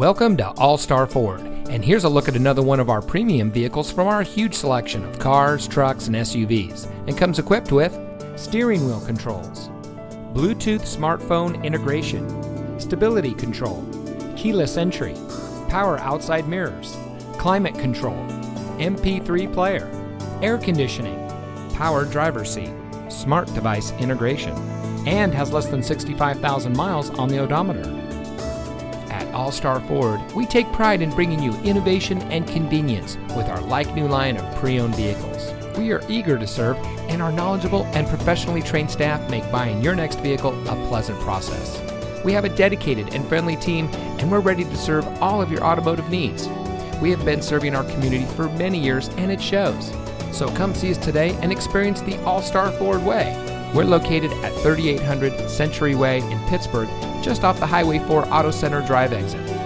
Welcome to All Star Ford, and here's a look at another one of our premium vehicles from our huge selection of cars, trucks, and SUVs, and comes equipped with steering wheel controls, Bluetooth smartphone integration, stability control, keyless entry, power outside mirrors, climate control, MP3 player, air conditioning, power driver seat, smart device integration, and has less than 65,000 miles on the odometer. All Star Ford, we take pride in bringing you innovation and convenience with our like new line of pre owned vehicles. We are eager to serve, and our knowledgeable and professionally trained staff make buying your next vehicle a pleasant process. We have a dedicated and friendly team, and we're ready to serve all of your automotive needs. We have been serving our community for many years, and it shows. So come see us today and experience the All Star Ford way. We're located at 3800 Century Way in Pittsburg, just off the Highway 4 Auto Center Drive exit.